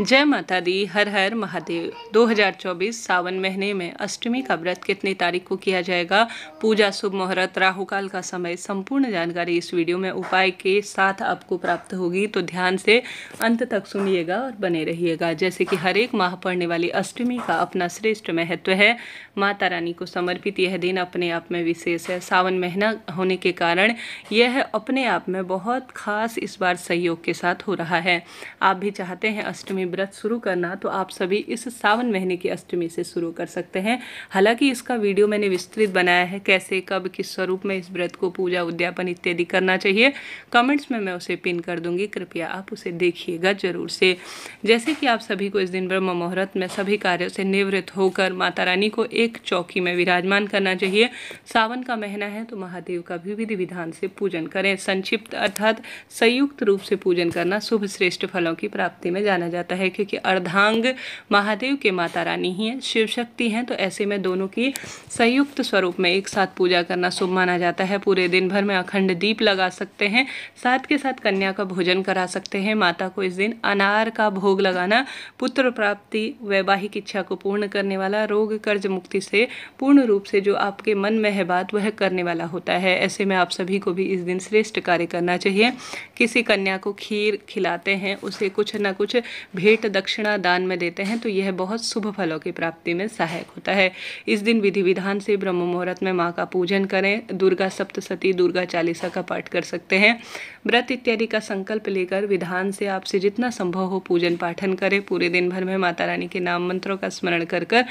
जय माता दी, हर हर महादेव। 2024 सावन महीने में अष्टमी का व्रत कितनी तारीख को किया जाएगा? पूजा, शुभ मुहूर्त, राहुकाल का समय, संपूर्ण जानकारी इस वीडियो में उपाय के साथ आपको प्राप्त होगी। तो ध्यान से अंत तक सुनिएगा और बने रहिएगा। जैसे कि हर एक माह पड़ने वाली अष्टमी का अपना श्रेष्ठ महत्व है। माता रानी को समर्पित यह दिन अपने आप में विशेष है। सावन महीना होने के कारण यह अपने आप में बहुत खास इस बार सहयोग के साथ हो रहा है। आप भी चाहते हैं अष्टमी व्रत शुरू करना तो आप सभी इस सावन महीने की अष्टमी से शुरू कर सकते हैं। हालाँकि इसका वीडियो मैंने विस्तृत बनाया है, कैसे, कब, किस स्वरूप में इस व्रत को पूजा, उद्यापन इत्यादि करना चाहिए कमेंट्स में मैं उसे पिन कर दूँगी, कृपया आप उसे देखिएगा ज़रूर से। जैसे कि आप सभी को इस दिन ब्रह्म मुहूर्त में सभी कार्यों से निवृत्त होकर माता रानी को एक चौकी में विराजमान करना चाहिए। सावन का महीना है तो महादेव का भी विधि विधान से पूजन करें। संक्षिप्त अर्थात संयुक्त रूप से पूजन करना शुभ श्रेष्ठ फलों की प्राप्ति में जाना जाता है क्योंकि अर्धांग महादेव के माता रानी ही हैं, शिव शक्ति हैं तो ऐसे में दोनों की संयुक्त स्वरूप में एक साथ पूजा करना शुभ माना जाता है। पूरे दिन भर में अखंड दीप लगा सकते हैं, साथ के साथ कन्या का भोजन करा सकते हैं, माता को इस दिन अनार का भोग लगाना, पुत्र प्राप्ति, वैवाहिक इच्छा को पूर्ण करने वाला, रोग कर्ज मुक्ति से पूर्ण रूप से जो आपके मन में है बात, वह करने वाला होता है। ऐसे में आप सभी को भी इस दिन श्रेष्ठ कार्य करना चाहिए। किसी कन्या को खीर खिलाते हैं, उसे कुछ ना कुछ भेंट दक्षिणा दान में देते हैं तो यह बहुत शुभ फलों की प्राप्ति में सहायक होता है। इस दिन विधि विधान से ब्रह्म मुहूर्त में माँ का पूजन करें, दुर्गा सप्तशती, दुर्गा चालीसा का पाठ कर सकते हैं। व्रत इत्यादि का संकल्प लेकर विधान से आपसे जितना संभव हो पूजन पाठन करें। पूरे दिन भर में माता रानी के नाम मंत्रों का स्मरण कर कर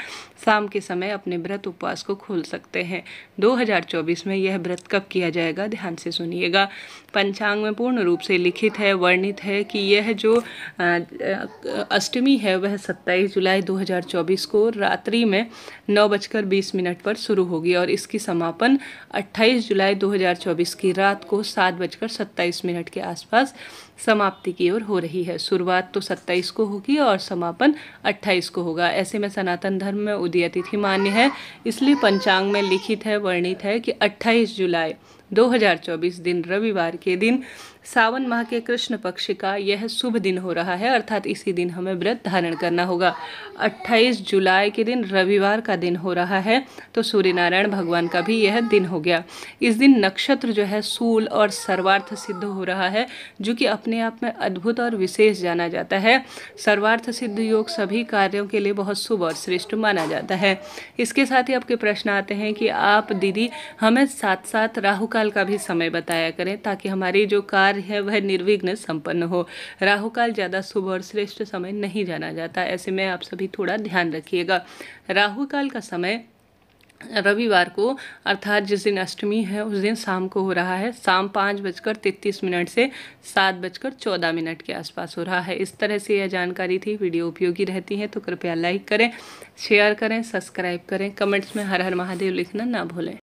शाम के समय अपने व्रत उपवास को खोल सकते हैं। 2024 में यह व्रत कब किया जाएगा, ध्यान से सुनिएगा। पंचांग में पूर्ण रूप से लिखित है, वर्णित है कि यह जो अष्टमी है, वह 27 जुलाई 2024 को रात्रि में नौ बजकर बीस मिनट पर शुरू होगी और इसकी समापन 28 जुलाई 2024 की रात को सात बजकर सत्ताईस मिनट के आसपास समाप्ति की ओर हो रही है। शुरुआत तो 27 को होगी और समापन 28 को होगा। ऐसे में सनातन धर्म में उदय तिथि मान्य है। इसलिए पंचांग में लिखित है, वर्णित है कि 28 जुलाई 2024 दिन रविवार के दिन सावन माह के कृष्ण पक्ष का यह शुभ दिन हो रहा है। अर्थात इसी दिन हमें व्रत धारण करना होगा। 28 जुलाई के दिन रविवार का दिन हो रहा है तो सूर्य नारायण भगवान का भी यह दिन हो गया। इस दिन नक्षत्र जो है, सूल और सर्वार्थ सिद्ध हो रहा है, जो कि अपने आप में अद्भुत और विशेष जाना जाता है। सर्वार्थ सिद्ध योग सभी कार्यों के लिए बहुत शुभ और श्रेष्ठ माना जाता है। इसके साथ ही आपके प्रश्न आते हैं कि आप दीदी, हमें साथ साथ राहु काल का भी समय बताया करें ताकि हमारी जो कार्य है वह निर्विघ्न संपन्न हो। राहुकाल ज़्यादा शुभ और श्रेष्ठ समय नहीं जाना जाता, ऐसे में आप सभी थोड़ा ध्यान रखिएगा। राहुकाल का समय रविवार को, अर्थात जिस दिन अष्टमी है, उस दिन शाम को हो रहा है। शाम पाँच बजकर तैतीस मिनट से सात बजकर चौदह मिनट के आसपास हो रहा है। इस तरह से यह जानकारी थी। वीडियो उपयोगी रहती है तो कृपया लाइक करें, शेयर करें, सब्सक्राइब करें। कमेंट्स में हर हर महादेव लिखना ना भूलें।